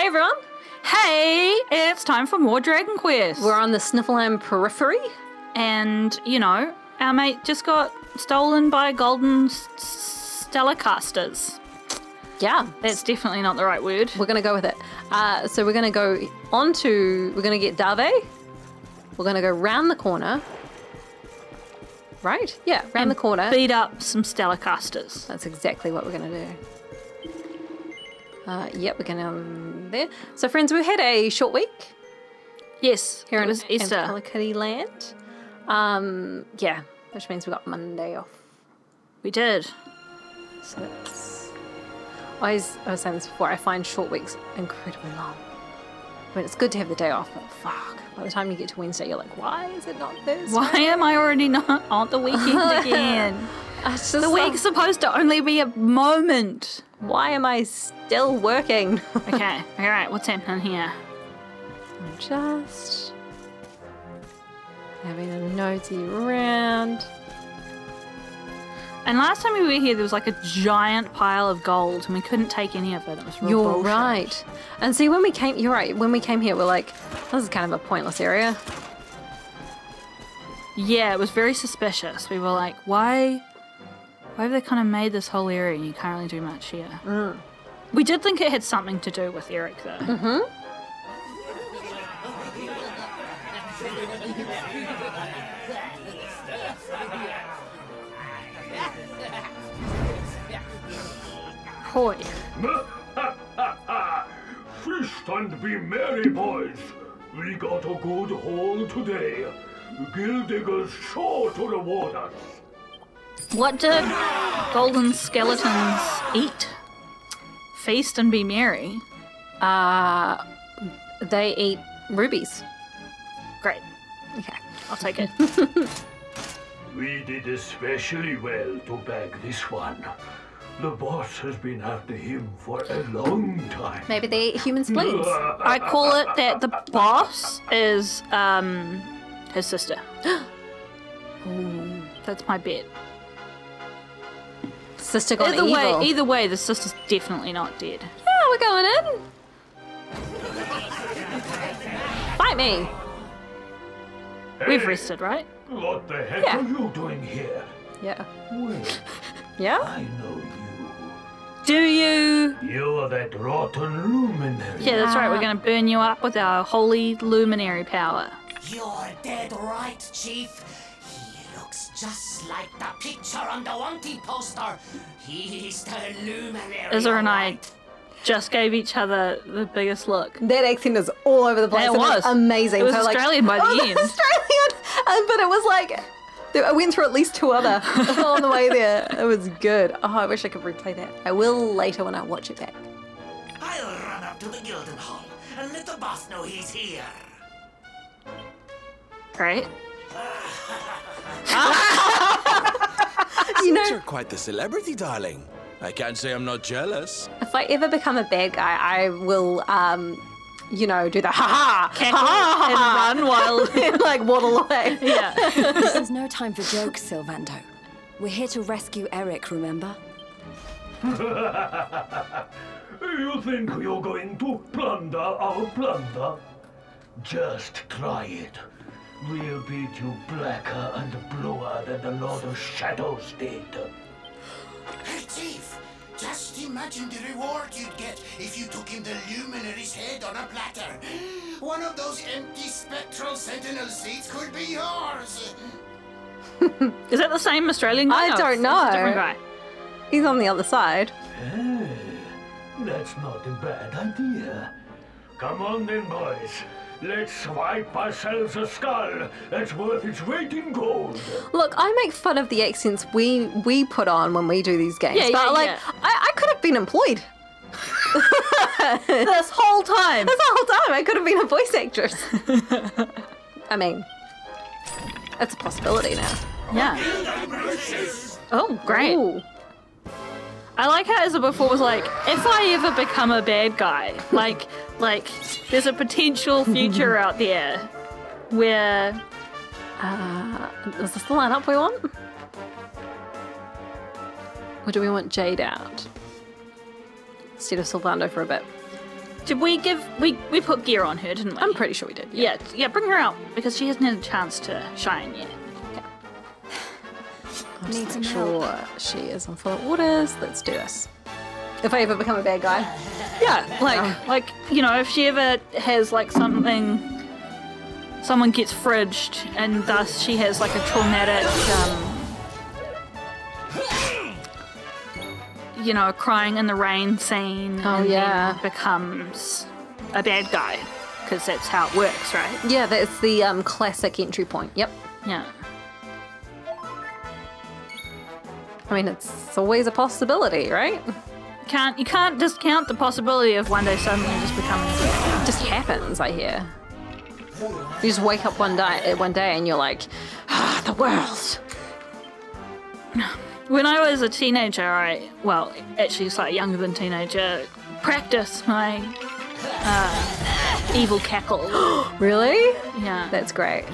Hey everyone, Hey, it's time for more Dragon Quest. we're on the Sniffleland periphery. and, you know, our mate just got stolen by golden s- s- stellarcasters. Yeah, That's definitely not the right word. we're gonna go with it. Uh, so we're gonna go on to, we're gonna get Dave. We're gonna go round the corner. Right? Yeah, round the corner. Beat up some stellarcasters. That's exactly what we're gonna do. Uh, yep, we're gonna um, there. So friends, we had a short week Yes, here in Easter. Antiquity Land. Um, yeah, which means we got Monday off. We did. So that's. I was, I was saying this before. I find short weeks incredibly long. I mean, it's good to have the day off, but fuck. By the time you get to Wednesday, you're like, why is it not Thursday? Why am I already not on the weekend again? Just the week's supposed to only be a moment. Why am I still working? Okay, all right, what's happening here? I'm just having a nosy around. And last time we were here, there was like a giant pile of gold, and we couldn't take any of it. It was real You're bullshit. right. And see, when we came, you're right. When we came here, we're like, this is kind of a pointless area. Yeah, it was very suspicious. We were like, why? Why have they kind of made this whole area and you can't really do much here? Mm. We did think it had something to do with Erik, though. Mm-hmm. Hoy. Feast and be merry, boys. We got a good haul today. Gildigger's sure to reward us. What do golden skeletons eat? Feast and be merry. Uh, they eat rubies. Great. Okay. I'll take it. We did especially well to bag this one. The boss has been after him for a long time. Maybe they eat human spleens. I call it that the boss is um his sister. That's my bet. Sister gone Either evil. way, either way, the sister's definitely not dead. yeah, we're going in. Fight me. We've rested, right? What the heck Yeah. are you doing here? Yeah. Wait, Yeah. I know you. Do you? You're that rotten luminary. Yeah, that's right. We're uh-huh. gonna burn you up with our holy luminary power. You're dead right, Chief. He looks just like the picture on the wanted poster. He's the luminary. Iza and I alright. just gave each other the biggest look. That accent is all over the place. It was. amazing. It was So, like- Australian by the Oh, it end. Australian, and, but it was like I went through at least two other on the way there. It was good. Oh, I wish I could replay that. I will later when I watch it back. I'll run up to the Gyldenhal and let the boss know he's here. Great. You know, You're quite the celebrity, darling. I can't say I'm not jealous. if I ever become a bad guy, I will, um, you know, do the ha ha Cackle ha ha ha, and run while. like waddle away. yeah. This is no time for jokes, Sylvando. We're here to rescue Erik, remember? You think you're going to plunder our plunder? Just try it. We'll beat you blacker and bluer than the Lord of Shadows did. Hey, Chief, just imagine the reward you'd get if you took him the luminary's head on a platter. One of those empty spectral sentinel seats could be yours. Is that the same Australian guy? I No, don't it's a know. different guy. He's on the other side. Eh, that's not a bad idea. Come on then, boys. Let's swipe ourselves a skull that's worth its weight in gold. Look, I make fun of the accents we we put on when we do these games, Yeah, but yeah, like yeah. I, I could have been employed This whole time. this whole time. I could have been a voice actress. I mean, it's a possibility now. Yeah. Oh, great. Ooh. I like how Iza before was like, if I ever become a bad guy, like, like, there's a potential future out there where Uh, is this the lineup we want? Or do we want Jade out? Instead of Sylvando for a bit. Did we give we we put gear on her, didn't we? I'm pretty sure we did. Yeah, yeah. Bring her out because she hasn't had a chance to shine yet. I'll Need just make sure she is on full orders. Let's do this. If I ever become a bad guy. Yeah, like like you know, if she ever has like something, someone gets fridged, and thus she has like a traumatic, um, you know, crying in the rain scene. Oh, yeah. becomes a bad guy because that's how it works, right? Yeah, that's the um, classic entry point. Yep. Yeah. I mean, it's always a possibility, right? Can't you can't discount the possibility of one day suddenly just becoming a bad guy. It just happens, I hear. You just wake up one day, one day and you're like, ah, the world. When I was a teenager, I well, actually slightly younger than teenager, practiced my uh, evil cackle. Really? yeah. That's great.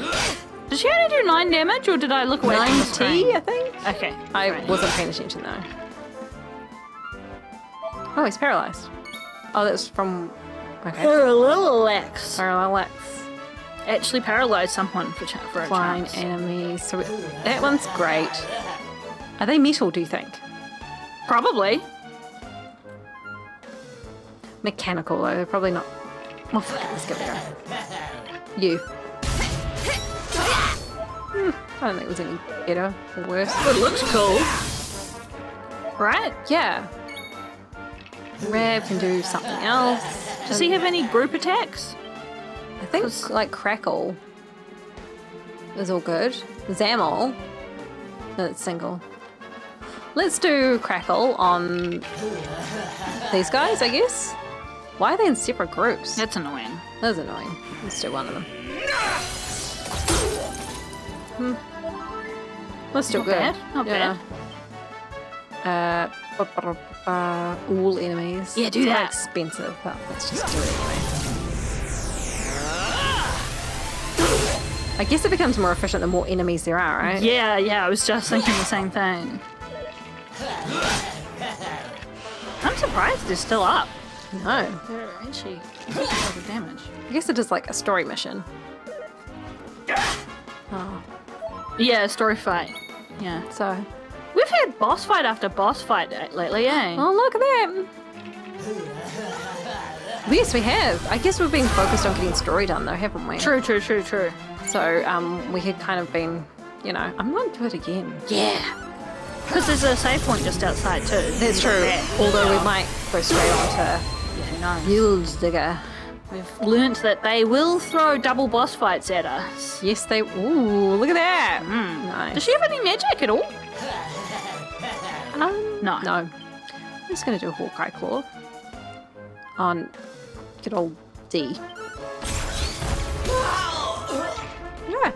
Did she only do nine damage, or did I look away from 9T, screen? I think? Okay. I right. wasn't paying attention though. Oh, he's paralyzed. Oh, that's from. Okay. Parallax. Parallax. Actually paralyzed someone for, ch- for a Flying chance. enemies. So that one's great. Are they metal, do you think? Probably. Mechanical, though. They're probably not. Well, fuck it, let's give it a go. You. Hmm, I don't think it was any better or worse. It looks cool. Right? Yeah. Rab can do something else. Does he have any group attacks? I think like Crackle is all good. Zamel, no, it's single. Let's do Crackle on these guys, I guess. Why are they in separate groups? That's annoying. That's annoying. Let's do one of them. Hmm. That's still Not good. bad, not yeah. Uh, ba- ba- ba- ba- all enemies. Yeah, do it's that. expensive, but let's just do it anyway. I guess it becomes more efficient the more enemies there are, right? Yeah, yeah, I was just thinking the same thing. I'm surprised they're still up. No. They're actually of damage. I guess it is like a story mission. Yeah, story fight. Yeah. So, We've had boss fight after boss fight uh, lately, eh? oh look at that. Yes, we have. I guess we've been focused on getting story done, though, haven't we? True, true, true, true. So, um, we had kind of been, you know, I'm going to do it again. Yeah. Because there's a save point just outside too. That's true. Although we might go straight on to Who knows? Yule's Digger. We've learnt that they will throw double boss fights at us. Yes, they. Ooh, look at that. Nice. Does she have any magic at all? Um, No. No. I'm just going to do a Hawkeye Claw on good old D. Yeah.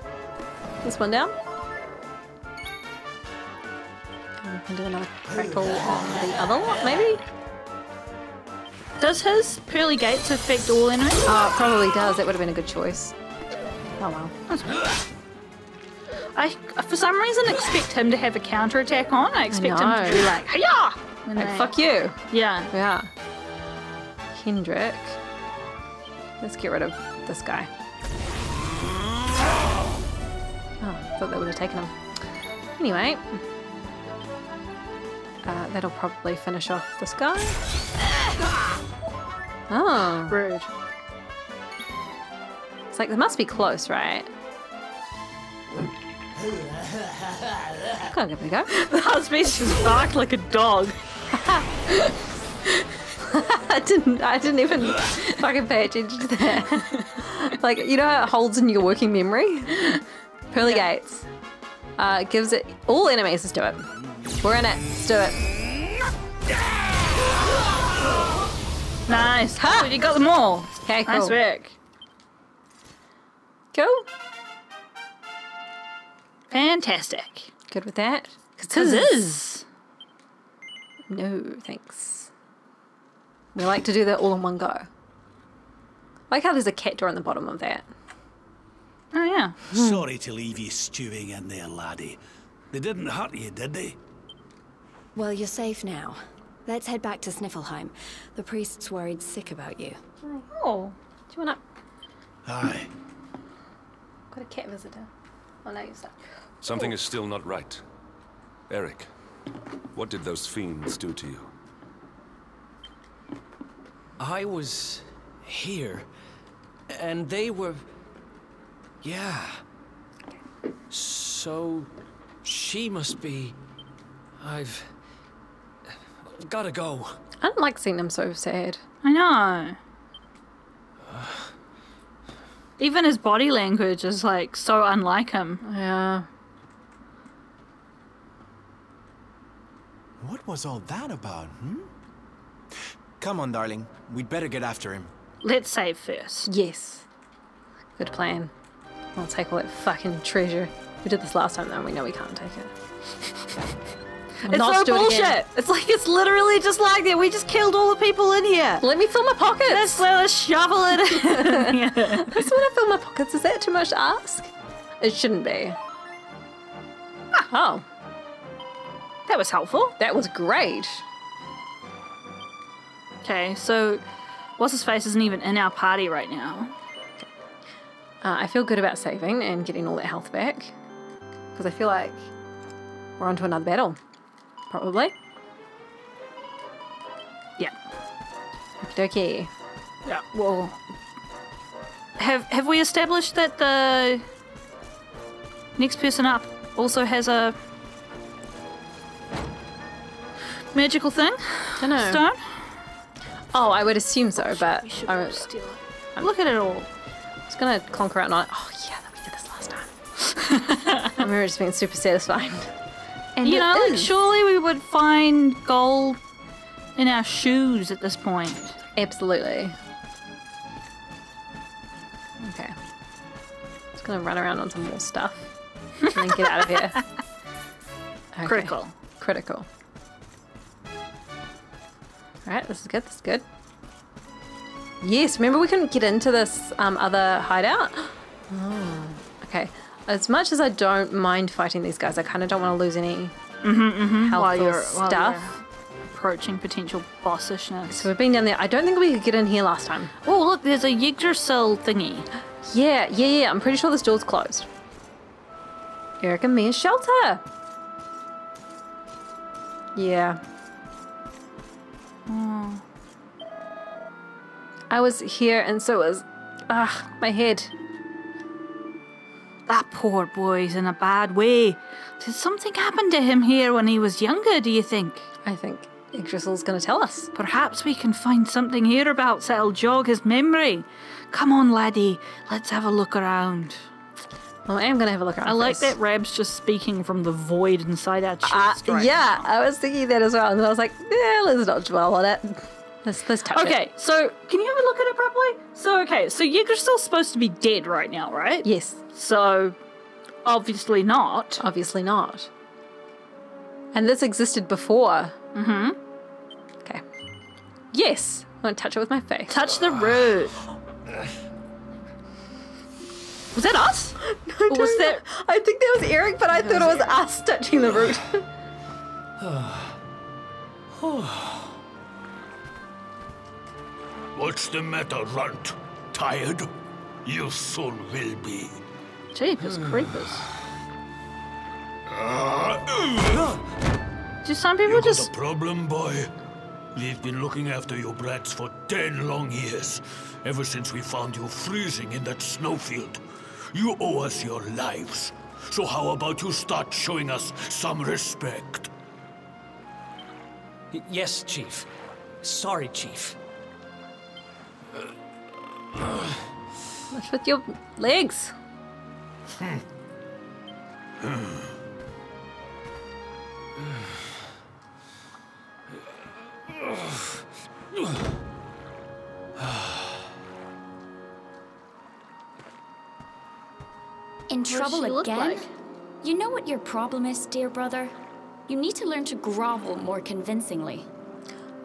This one down. And we can do another crackle on the other one, maybe? Does his pearly gates affect all enemies? Oh, it probably does. That would have been a good choice. Oh well. I, for some reason, expect him to have a counter attack on. I expect him to be like, hiya! when Like, they- fuck you. Yeah. Yeah. Kendrick. Let's get rid of this guy. Oh, thought that would have taken him. Anyway. Uh, that'll probably finish off this guy. Oh. Rude. It's like they must be close, right? Gotta give it a go. The husband just barked like a dog. I didn't. I didn't even fucking pay attention to that. like you know how it holds in your working memory. Pearly gates. Uh, gives it all enemies. Let's do it. We're in it. Let's do it. Nice. Oh, you got them all. Okay, cool. Nice work. Cool. Fantastic. Good with that. Kaziz. No, thanks. We like to do that all in one go. Like how there's a cat door on the bottom of that. Oh, yeah. Hmm. Sorry to leave you stewing in there, laddie. They didn't hurt you, did they? Well, you're safe now. Let's head back to Sniffelheim. The priest's worried sick about you. Oh. Do you want to? Aye. Got a cat visitor. Oh no, you're stuck. Something is still not right. Erik, what did those fiends do to you? I was here, and they were. Yeah. So, she must be. I've. Gotta go. I don't like seeing him so sad. I know. Even his body language is like so unlike him. Yeah. What was all that about, hmm? Come on, darling. We'd better get after him. Let's save first. Yes. Good plan. I'll take all that fucking treasure. We did this last time though, and we know we can't take it. It's Not so do it bullshit. It's like it's literally just like that. We just killed all the people in here. Let me fill my pockets. Let's, let's shovel it in. Yeah. I just want to fill my pockets. Is that too much to ask? It shouldn't be. Oh, That was helpful. that was great. Okay, so what's his face isn't even in our party right now. Uh, I feel good about saving and getting all that health back because I feel like we're on to another battle. Probably. Yeah. Okay. Yeah. Well, have have we established that the next person up also has a magical thing? Don't know. Stone? Oh, I would assume so, but We should I was steal it. Look at it all. It's gonna clonk around on it. Oh yeah, that we did this last time. I remember just being super satisfying. And You know, like, surely we would find gold in our shoes at this point. Absolutely. Okay. Just gonna run around on some more stuff and then get out of here. Okay. Critical. Critical. Alright, this is good, this is good. Yes, remember we couldn't get into this um, other hideout? Oh, okay. As much as I don't mind fighting these guys, I kind of don't want to lose any health While or you're, while stuff. you're approaching potential bossishness. So we've been down there. I don't think we could get in here last time. Oh, look, there's a Yggdrasil thingy. Yeah, yeah, yeah. I'm pretty sure this door's closed. Erik and Mia's shelter. Yeah. I was here and so was. Ah, my head. That poor boy's in a bad way. Did something happen to him here when he was younger, do you think? I think Yggdrasil's gonna tell us. Perhaps we can find something hereabouts that'll jog his memory. Come on, laddie, let's have a look around. Well, I am gonna have a look around. I like first. that Rab's just speaking from the void inside our chest. Uh, right yeah, I was thinking that as well, and I was like, yeah, let's not dwell on it. Let's let's touch it. Okay, so can you have a look at it properly? So, okay, so Yggdrasil's supposed to be dead right now, right? Yes, So, obviously not. obviously not. And this existed before. Mm-hmm. Okay. Yes. I'm gonna touch it with my face. Touch the root. Was that us? Or was that- I think that was Erik, but I thought it was us touching the root. What's the matter, Runt? Tired? You soon will be. Jeepers creepers. Uh, Do some people you got just a problem, boy? We've been looking after you brats for ten long years, ever since we found you freezing in that snowfield. You owe us your lives. So how about you start showing us some respect? Y- yes, Chief. Sorry, Chief. What's with your legs? In trouble again? like? You know what your problem is, dear brother? You need to learn to grovel more convincingly.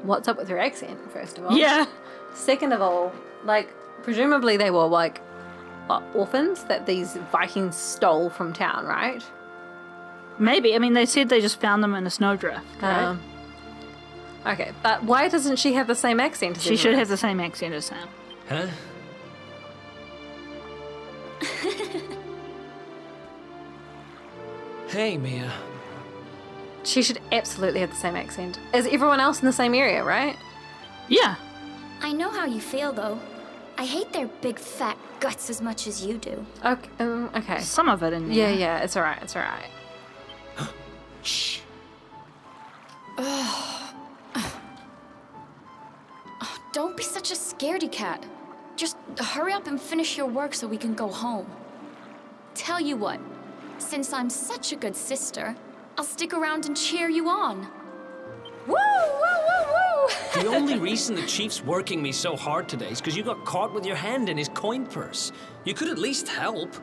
What's up with your accent, first of all? Yeah. Second of all, like, presumably they were like uh, orphans that these Vikings stole from town, right? Maybe. I mean, they said they just found them in a snowdrift. Right? Um, okay, but why doesn't she have the same accent as she should have the same accent as Sam. Huh? hey, Mia. She should absolutely have the same accent as everyone else in the same area, right? Yeah. I know how you feel, though. I hate their big fat guts as much as you do. Okay. Um, okay. Some of it in Yeah, there. yeah. It's all right. It's all right. Shh. Don't be such a scaredy cat. Just hurry up and finish your work so we can go home. Tell you what, since I'm such a good sister, I'll stick around and cheer you on. Woo, woo, woo, woo! The only reason the chief's working me so hard today is because you got caught with your hand in his coin purse. You could at least help.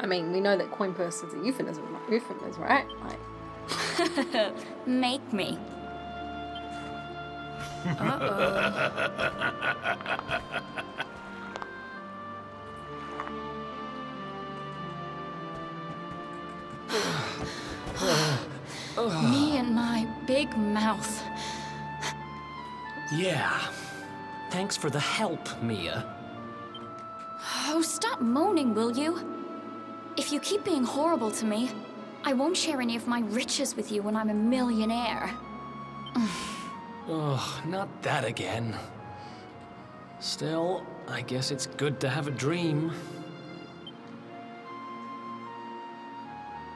I mean, we know that coin purse is a euphemism, euphemism, right? Like, Make me. Me and my big mouth. Yeah. Thanks for the help, Mia. Oh, stop moaning, will you? If you keep being horrible to me, I won't share any of my riches with you when I'm a millionaire. Oh, not that again. Still, I guess it's good to have a dream.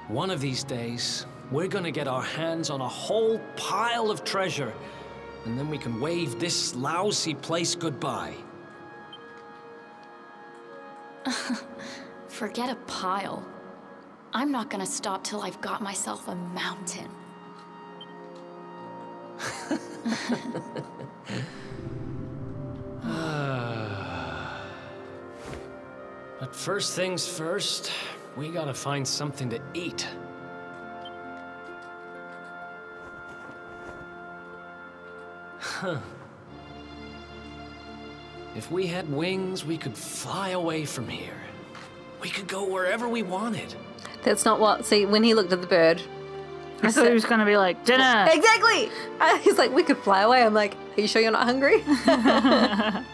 One of these days, we're gonna get our hands on a whole pile of treasure, and then we can wave this lousy place goodbye. Forget a pile. I'm not gonna stop till I've got myself a mountain. But first things first, we gotta find something to eat. Huh. If we had wings, we could fly away from here. We could go wherever we wanted. that's not what. See, when he looked at the bird, I thought he was going to be like, dinner. exactly. Uh, he's like, we could fly away. I'm like, are you sure you're not hungry?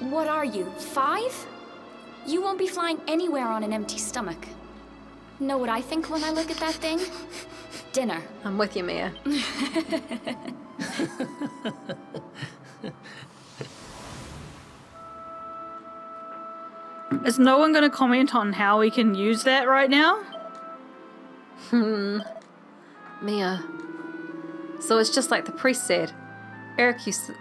What are you, five? You won't be flying anywhere on an empty stomach. Know what I think when I look at that thing? Dinner. I'm with you, Mia. Is no one going to comment on how we can use that right now? Hmm. Mia. So it's just like the priest said. Erik used to.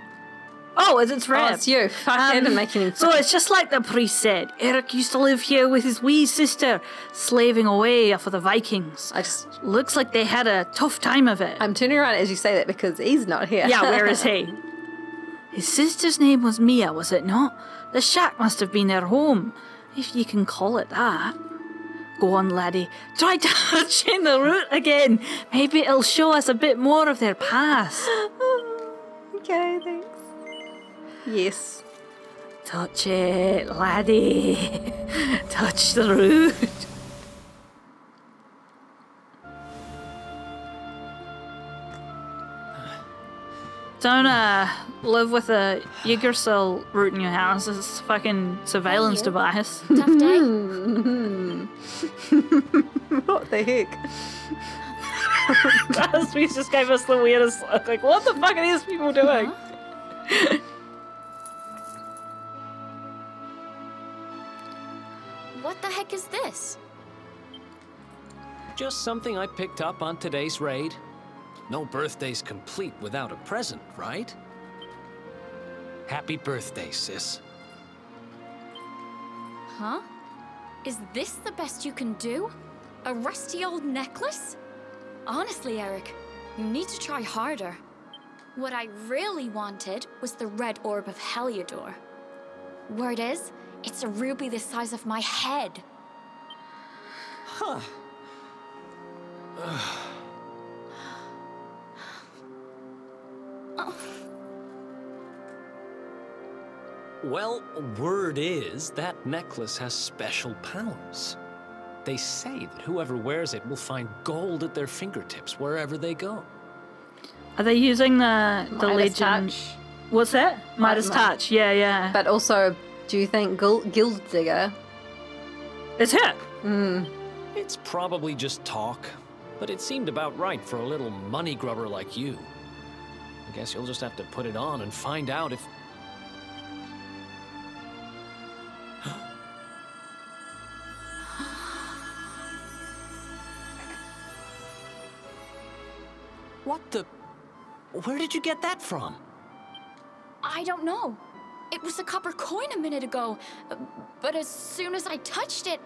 Oh, it's it's Oh, it's you. Fuck, didn't um, make any. So it's just like the priest said. Erik used to live here with his wee sister, slaving away for the Vikings. I just. Looks like they had a tough time of it. I'm turning around as you say that because he's not here. yeah, where is he? His sister's name was Mia, was it not? The shack must have been their home, if you can call it that. Go on, laddie. Try touching the root again. Maybe it'll show us a bit more of their past. okay, thanks. Yes. Touch it, laddie. Touch the root. Don't uh, live with a Yggdrasil root in your house. It's a fucking surveillance you. device. Tough day? What the heck? Aspeed just gave us the weirdest look. Like, what the fuck are these people doing? Just something I picked up on today's raid. No birthday's complete without a present, right? Happy birthday, sis. Huh? Is this the best you can do? A rusty old necklace? Honestly, Erik, you need to try harder. What I really wanted was the red orb of Heliodor. Word is, it's a ruby the size of my head. Huh. Well, word is that necklace has special powers. They say that whoever wears it will find gold at their fingertips wherever they go. Are they using the the Midas legend touch. What's that? Midas Mi- touch. Yeah, yeah. But also, do you think Gil- Guild Digger? it's it. Hmm. It's probably just talk, but it seemed about right for a little money grubber like you. I guess you'll just have to put it on and find out if. what the? Where did you get that from? I don't know. It was a copper coin a minute ago, but as soon as I touched it.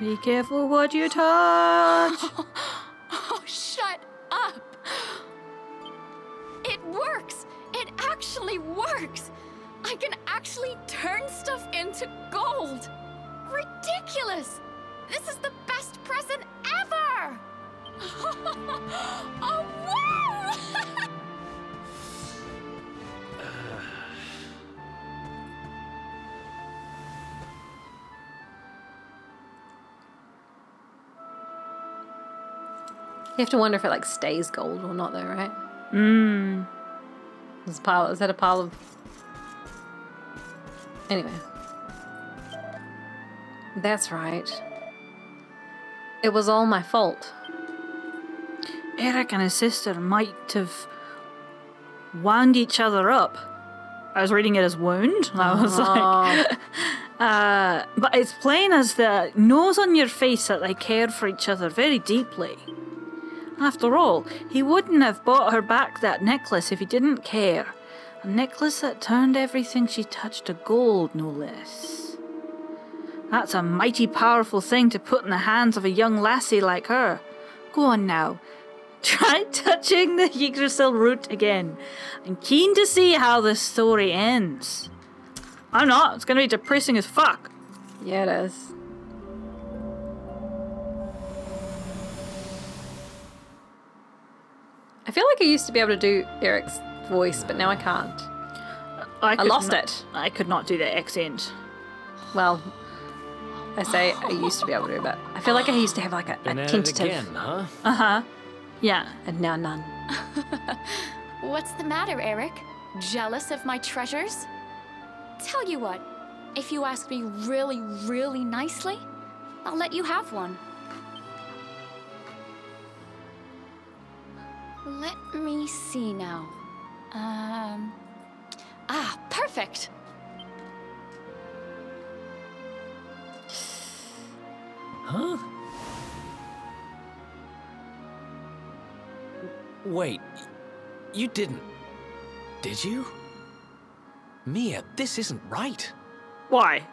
Be careful what you touch. Oh, shut up! It works! It actually works! I can actually turn stuff into gold! Ridiculous! This is the best present ever! oh, wow! You have to wonder if it like stays gold or not, though, right? Mmm. Is a pile? Is that a pile of? Anyway, that's right. It was all my fault. Eric and his sister might have wound each other up. I was reading it as wound. I was like, uh, but it's plain as the nose on your face that they cared for each other very deeply. After all, he wouldn't have bought her back that necklace if he didn't care. A necklace that turned everything she touched to gold, no less. That's a mighty powerful thing to put in the hands of a young lassie like her. Go on now. Try touching the Yggdrasil root again. I'm keen to see how this story ends. I'm not. It's gonna be depressing as fuck. Yeah, it is. I feel like I used to be able to do Erik's voice, but now I can't. I, could lost not- it. I could not do the accent. Well, I say I used to be able to, but I feel like I used to have like a, Been a tentative, again, huh? Uh huh. Yeah. and now none. What's the matter, Eric? Jealous of my treasures? Tell you what, if you ask me really, really nicely, I'll let you have one. Let me see now. Um. Ah, perfect! Huh? Wait, you didn't. Did you? Mia, this isn't right. Why?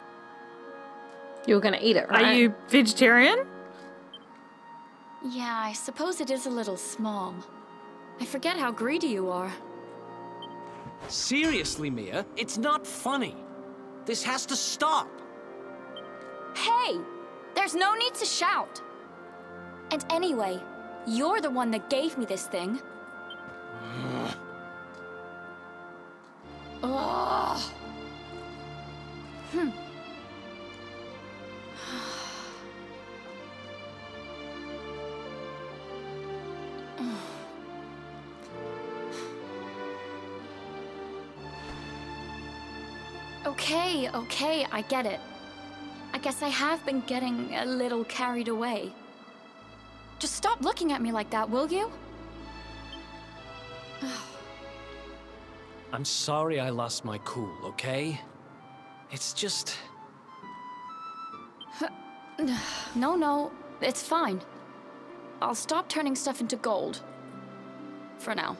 You were gonna eat it, right? Are you vegetarian? Yeah, I suppose it is a little small. I forget how greedy you are. Seriously, Mia, it's not funny. This has to stop. Hey! There's no need to shout! And anyway, you're the one that gave me this thing. Ugh. Hmm. Okay, okay, I get it. I guess I have been getting a little carried away. Just stop looking at me like that, will you? I'm sorry I lost my cool, okay? It's just. No, no, it's fine. I'll stop turning stuff into gold. For now.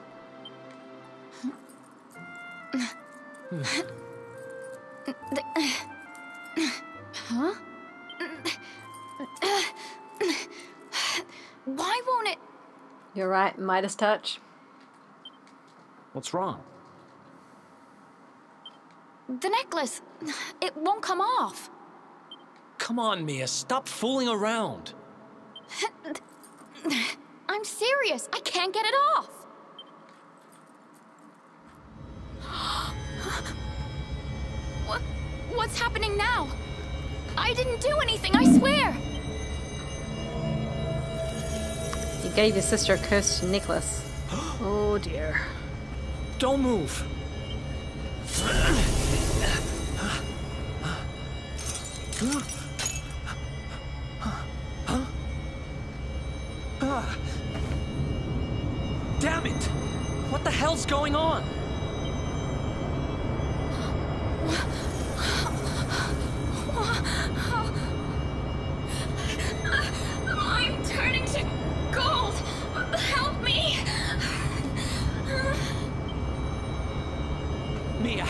Huh? Why won't it? You're right, Midas touch. What's wrong? The necklace. It won't come off. Come on, Mia, stop fooling around. I'm serious. I can't get it off. What's happening now? I didn't do anything, I swear! You gave your sister a cursed necklace. Oh dear. Don't move. Damn it! What the hell's going on?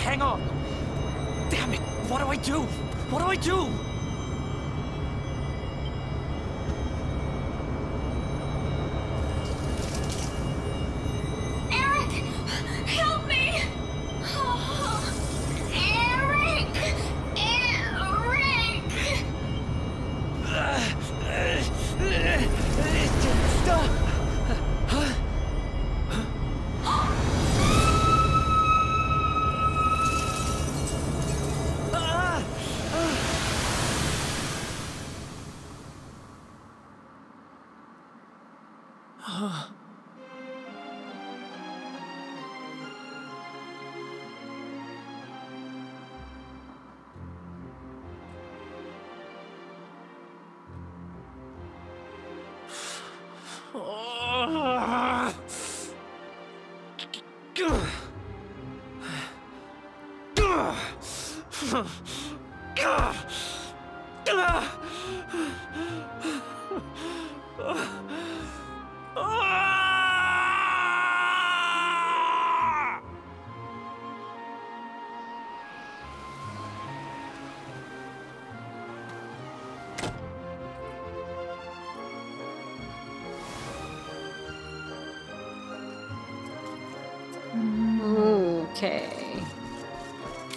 Hang on! Damn it! What do I do? What do I do? Okay.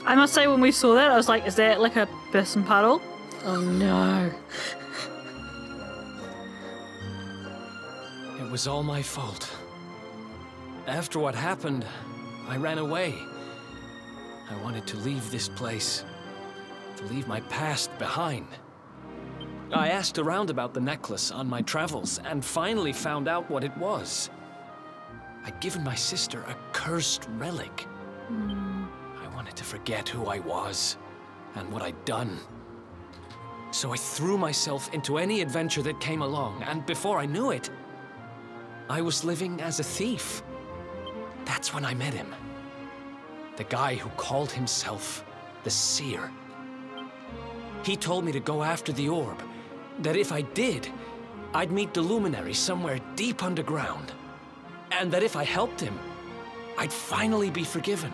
I must say, when we saw that, I was like, is that like a person puddle? Oh no. It was all my fault. After what happened, I ran away. I wanted to leave this place, to leave my past behind. I asked around about the necklace on my travels and finally found out what it was. I'd given my sister a cursed relic. Hmm. I wanted to forget who I was and what I'd done. So I threw myself into any adventure that came along, and before I knew it, I was living as a thief. That's when I met him. The guy who called himself the Seer. He told me to go after the orb, that if I did, I'd meet the Luminary somewhere deep underground. And that if I helped him, I'd finally be forgiven.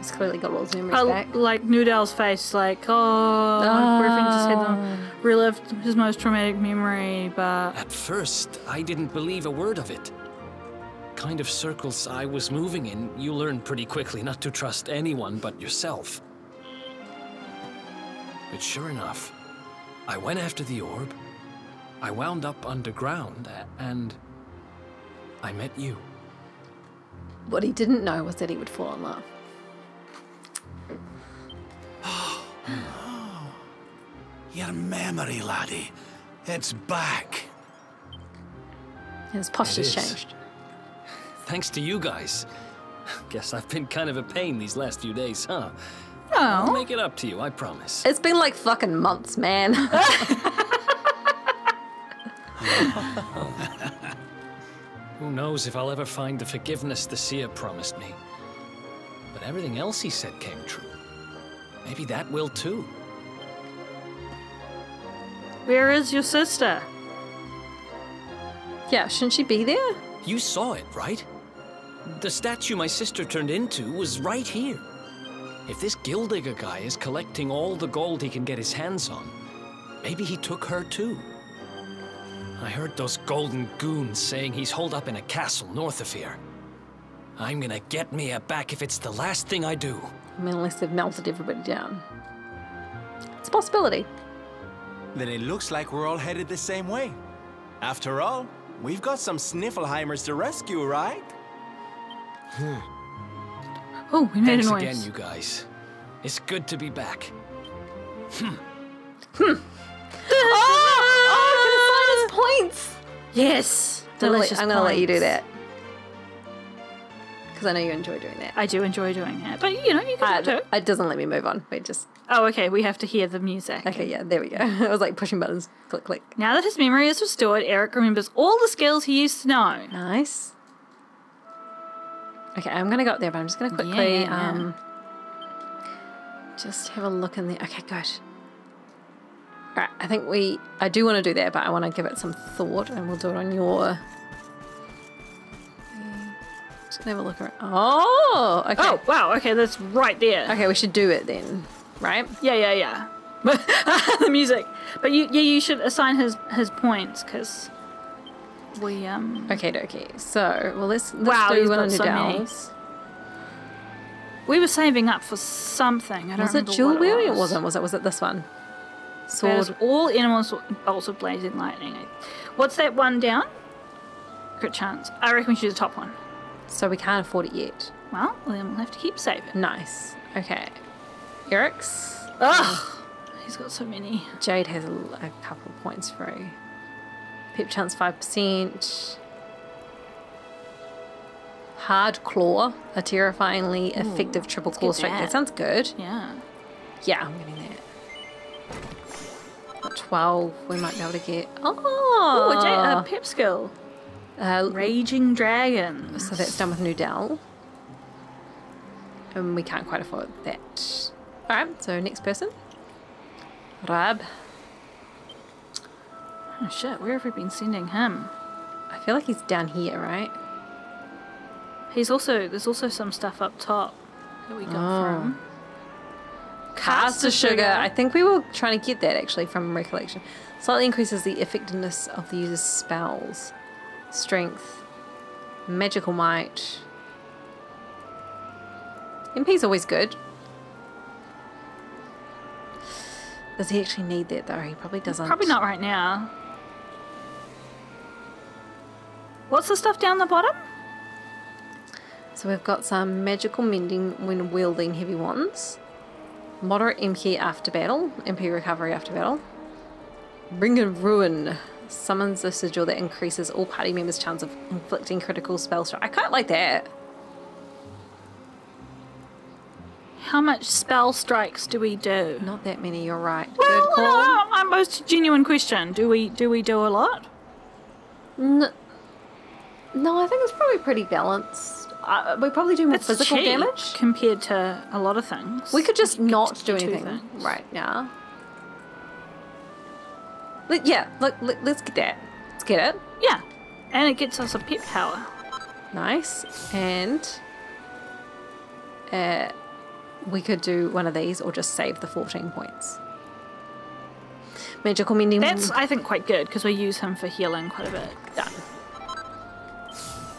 He's clearly got all his memories I, back. like Noodle's face, like, oh, Griffin just had them ah. relived his most traumatic memory, but At first, I didn't believe a word of it. Kind of circles I was moving in, you learn pretty quickly not to trust anyone but yourself. But sure enough, I went after the orb, I wound up underground, and I met you. What he didn't know was that he would fall in love. Your memory, laddie. It's back. His posture's changed. Thanks to you guys. Guess I've been kind of a pain these last few days, huh? Oh. I'll make it up to you, I promise. It's been like fucking months, man. Who knows if I'll ever find the forgiveness the seer promised me. But everything else he said came true. Maybe that will too. Where is your sister? yeah, shouldn't she be there? You saw it, right? The statue my sister turned into was right here. If this Gildigger guy is collecting all the gold he can get his hands on, maybe he took her too. I heard those golden goons saying he's holed up in a castle north of here. I'm gonna get Mia back if it's the last thing I do. I mean, unless they've melted everybody down. It's a possibility. Then it looks like we're all headed the same way. After all, we've got some Sniffleheimers to rescue, right? Hmm. Oh, we made Thanks a noise. again, you guys. It's good to be back. Hmm. Hmm. Oh, can assign his points. Yes. I'm Delicious I'm gonna let you do that because I know you enjoy doing that. I do enjoy doing that, but you know you can Uh, do it. it doesn't let me move on. Wait, just Oh, okay. We have to hear the music. okay. Yeah, there we go. I was like pushing buttons. Click, click. Now that his memory is restored, Erik remembers all the skills he used to know. Nice. Okay, I'm gonna go up there, but I'm just gonna quickly Yeah, yeah. um just have a look in there. Okay, good. Alright, I think we I do want to do that, but I want to give it some thought and we'll do it on your just gonna have a look around. Oh, okay. Oh, wow. Okay, that's right there. Okay, we should do it then, right? Yeah, yeah, yeah. the music. But you, yeah, you should assign his his points because we um. Okay, okay. So, well, let's, let's Wow, do he's one got so many. We were saving up for something. I don't Was it jewel what wielding? was. It wasn't. Was it? Was it this one? Sword. all animals bolts of blazing lightning. What's that one down? Crit chance. I reckon we should do the top one. So we can't afford it yet. Well, then we'll have to keep saving. Nice. Okay. Erik's. Ugh. He's got so many. Jade has a, a couple of points free. Pip chance 5%. Hard Claw, a terrifyingly effective triple claw strike. That. that. sounds good. Yeah. Yeah, I'm getting that. Got 12, we might be able to get. Oh! Oh, a, J- a pip skill. Uh, Raging dragon. so that's done with Nudell. And we can't quite afford that. Alright, so next person. Rab. Oh shit, where have we been sending him? I feel like he's down here, right? He's also there's also some stuff up top that we got Oh. from. Caster sugar. I think we were trying to get that actually from recollection. Slightly increases the effectiveness of the user's spells, strength, magical might. MP's always good. Does he actually need that though? He probably doesn't. Probably not right now. What's the stuff down the bottom? So we've got some magical mending when wielding heavy wands, moderate MP after battle, MP recovery after battle. Ring of Ruin summons a sigil that increases all party members' chance of inflicting critical spell strike. I quite like that. How much spell strikes do we do? Not that many, you're right. Well, Good call. no, my most genuine question: Do we do we do a lot? N- no, I think it's probably pretty balanced. Uh, we probably do more It's physical damage. compared to a lot of things. We could just not do two anything things. right now. Let, yeah, look, let, let's get that. Let's get it. Yeah, and it gets us a pet power. Nice. And uh, we could do one of these or just save the 14 points. Magical mending. That's I think quite good because we use him for healing quite a bit. done.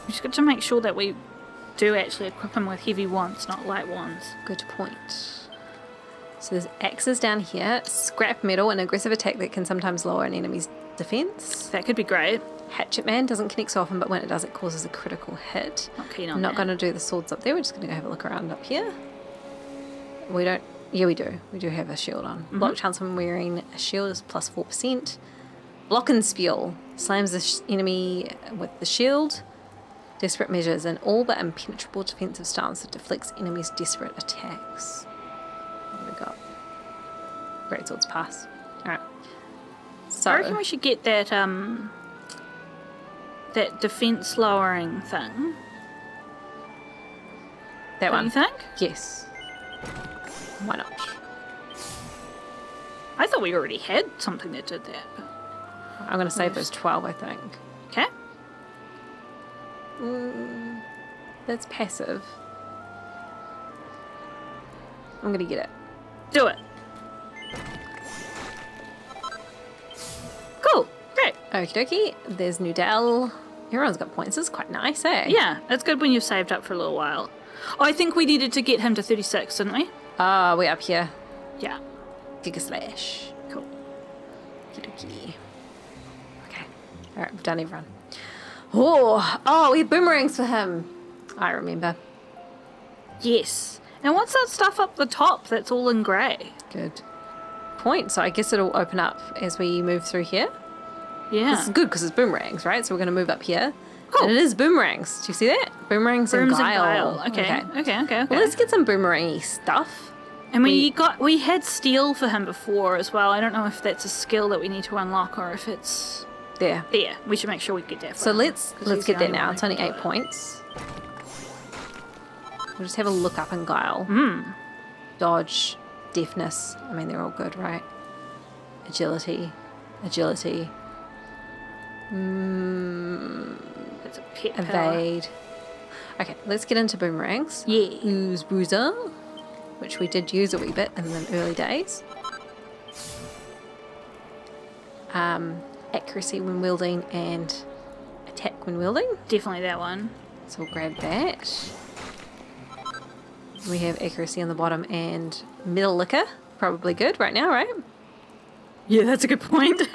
We just got to make sure that we do actually equip him with heavy wands, not light wands. Good point. So there's axes down here, scrap metal, an aggressive attack that can sometimes lower an enemy's defense. That could be great. Hatchet Man doesn't connect so often, but when it does, it causes a critical hit. Not keen on I'm not going to do the swords up there. We're just going to go have a look around up here. We don't. Yeah, we do. We do have a shield on. Mm-hmm. Block chance when wearing a shield is plus four percent. Block and spiel slams the sh- enemy with the shield. Desperate measures an all but impenetrable defensive stance that deflects enemies' desperate attacks. What have we got? Great swords pass. All right. So I reckon we should get that um that defense lowering thing. that Don't one. you think? Yes. Why not? I thought we already had something that did that. I'm to save those 12, I think. Okay. That's passive. I'm to get it. Do it. Cool. Great. Okie dokie. There's Nudell. Everyone's got points. This is quite nice, eh? Yeah, it's good when you've saved up for a little while. Oh, I think we needed to get him to 36, didn't we? Ah, we're up here. Yeah. Giga Slash. Cool. Okie. Okay. Alright, we've done everyone. Oh, oh, we have boomerangs for him. I remember. Yes. Now, what's that stuff up the top that's all in grey? Good point. So I guess it'll open up as we move through here. Yeah. This is good because it's boomerangs, right? So we're going to move up here. Cool. And it is boomerangs. Do you see that? Boomerangs and Brooms and guile. guile. Okay. Okay. Okay. Okay. Well, let's get some boomerangy stuff. And we, we- got we had steel for him before as well. I don't know if that's a skill that we need to unlock or if it's There. there. We should make sure we get that. For So him, let's let's get that only now. It's only eight points. We'll just have a look up in guile. Hmm. Dodge, deafness. I mean, they're all good, right? Agility, agility. Mm, It's a pet power. evade. Okay, let's get into boomerangs. Yeah. Ooze boozer, which we did use a wee bit in the early days. Um, accuracy when wielding and attack when wielding. Definitely that one. So we'll grab that. We have accuracy on the bottom and middle liquor. Probably good right now, right? Yeah, that's a good point.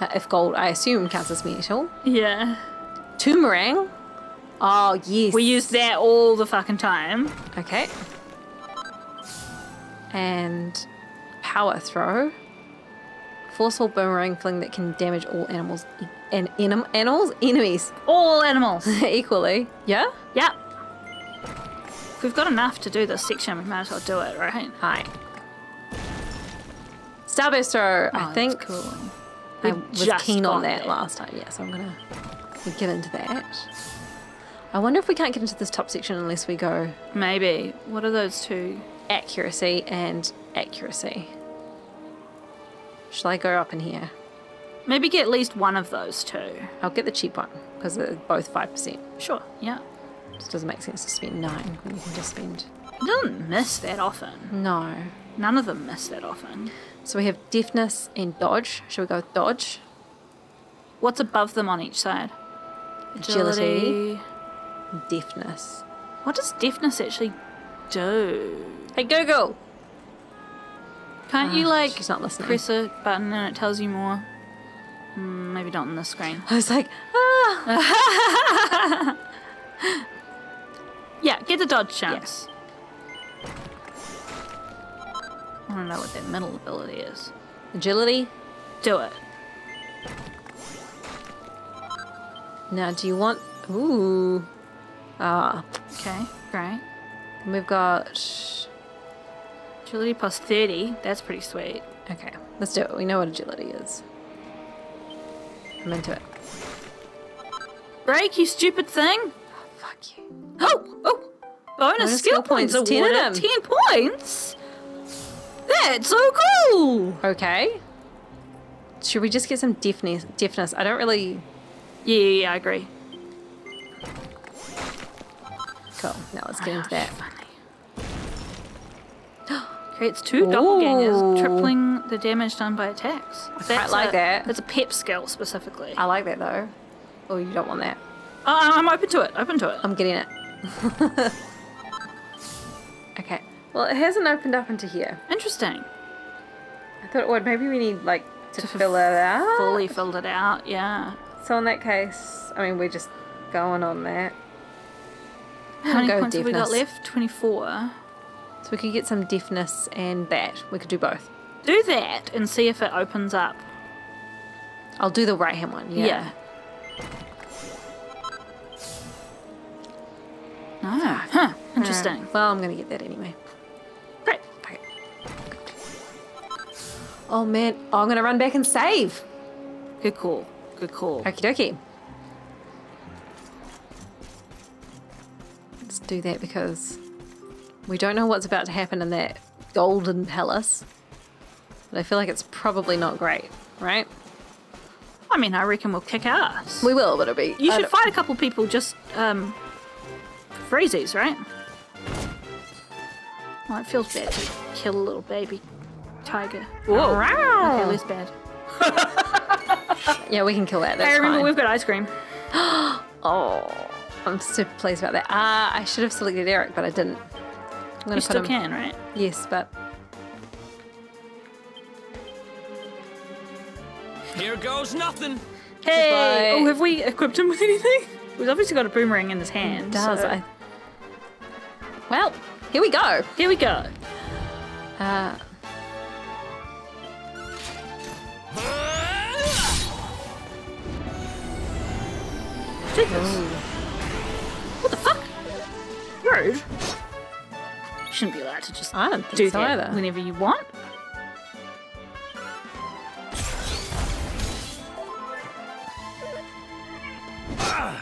Uh, if gold, I assume, counts as metal. yeah. Toomerang. Oh, yes. We use that all the fucking time. Okay. And power throw. Forceful boomerang fling that can damage all animals e- and enem- animals enemies All animals. equally. Yeah. yep. If we've got enough to do this section, we might as well do it, right? Hi. Starburst throw. Oh, I that's think cool. I was keen on that that. last time. Yeah, so I'm gonna get into that. I wonder if we can't get into this top section unless we go Maybe. What are those two? accuracy and accuracy. Shall I go up in here? Maybe get at least one of those two. I'll get the cheap one because they're both five percent. Sure. Yeah. Just doesn't make sense to spend nine when you can just spend It doesn't miss that often. no. None of them miss that often. So we have deafness and dodge. Shall we go with dodge? What's above them on each side? Agility. Deafness. What does deafness actually do? Hey Google. Can't Ah, you like she's not listening. press a button and it tells you more? Mm, maybe not on the screen. I was like, ah. Yeah, get the dodge chance. I to know what that middle ability is. Agility. Do it. Now, do you want? Ooh. Ah. Okay, great. We've got. Agility plus 30. That's pretty sweet. Okay, let's do it. We know what agility is. I'm into it. Break, you stupid thing! Oh, Fuck you. Oh, oh! Bonus, Bonus skill, skill points, points, 10 of awarded. them. 10 points? That's so cool! Okay. Should we just get some deafness? Deafness. I don't really. Yeah, yeah, yeah, I agree. Cool. Now let's get into that. Creates two doppelgangers, Ooh. tripling the damage done by attacks. I quite like that. That's a pep skill specifically. I like that though. Oh, you don't want that. Uh, I'm open to it. Open to it. I'm getting it. okay. Well, it hasn't opened up into here. Interesting. I thought it would. Maybe we need like to, fill it out. Fully filled it out. Yeah. So in that case, I mean, we're just going on that. How many points have we got left? Twenty-four. So we could get some deafness and that. We could do both. Do that and see if it opens up. I'll do the right hand one. Yeah. Yeah. Ah, huh. Interesting. Well, I'm gonna get that anyway. Great. Okay. Oh man, oh, I'm gonna run back and save. Good call. Good call. Okie dokie. Do that because we don't know what's about to happen in that golden palace. But I feel like it's probably not great, right? I mean, I reckon we'll kick ass. We will, but it'll be. You I should don't- fight a couple people just um, freezies, right? Oh, it feels bad to kill a little baby tiger. Whoa. Okay, less bad. Yeah, we can kill that. That's Hey, remember fine. we've got ice cream. Oh, I'm super pleased about that. Ah, I should have selected Erik, but I didn't. I'm gonna You put still him. can, right? Yes, but Here goes nothing. Hey! Goodbye. Oh, have we equipped him with anything? He's obviously got a boomerang in his hand. does so- I? Well, here we go. Here we go. Uh, Jesus. What the fuck? Rude. You shouldn't be allowed to just I don't think do so that either. whenever you want.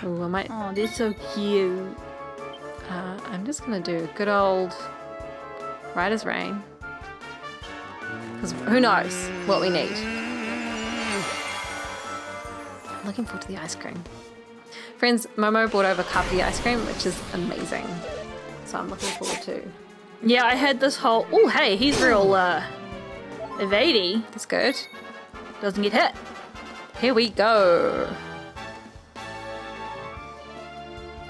ooh, I might. Oh, they're so cute. Uh, I'm just gonna do a good old Rider's rain. Because who knows what we need. I'm looking forward to the ice cream. Friends, Momo brought over cupy ice cream, which is amazing. So I'm looking forward to. Yeah, I had this whole. Oh, hey, he's real uh, evadey. That's good. Doesn't get hit. Here we go.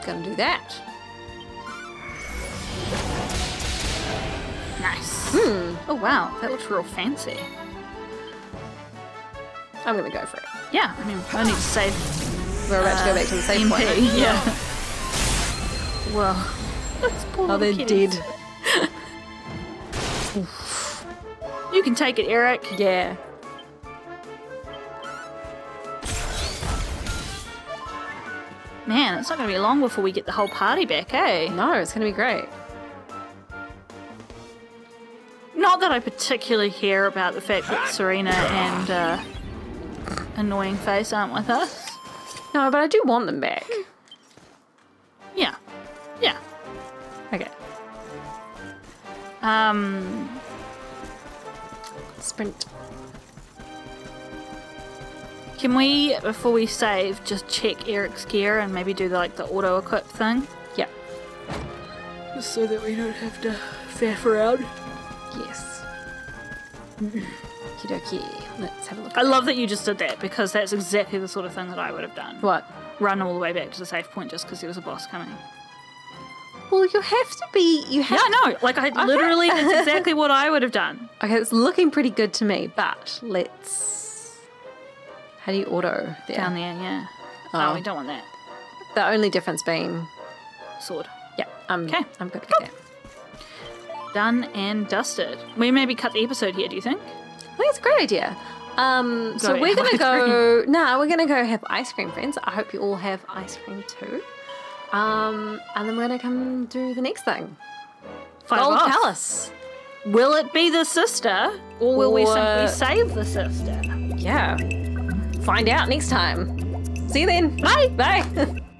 Gonna do that. Nice. Hmm. Oh wow, that looks real fancy. I'm gonna go for it. Yeah, I mean, I need to save. We're about to go back to the same point. MP, aren't? Yeah. Well, let's Oh, they're dead. You can take it, Erik. Yeah. Man, it's not going to be long before we get the whole party back, eh? No, it's gonna be great. Not that I particularly care about the fact that Serena and uh, Annoying Face aren't with us. No, but I do want them back. Yeah. Yeah. Okay. Um, Sprint. can we, before we save, just check Erik's gear and maybe do the, like the auto equip thing? Yeah. Just so that we don't have to faff around. Yes. Okie Let's have a look. I love that you just did that because that's exactly the sort of thing that I would have done. What? Run all the way back to the safe point just because there was a boss coming. Well, you have to be. You have. Yeah, I know. Like, I literally, that's exactly what I would have done. Okay, it's looking pretty good to me, but let's. How do you auto there? Down there, yeah. Oh, Oh. we don't want that. The only difference being. Sword. Yeah, I'm. Okay. I'm good with that. Done and dusted. We maybe cut the episode here, do you think? I think it's a great idea. Um, so we're gonna go. Nah, we're gonna go have ice cream, friends. I hope you all have ice cream too. Um, and then we're gonna come do the next thing. Fight Gold off. Palace. Will it be the sister, or will we simply save the sister? Yeah. Find out next time. See you then. Bye. Bye.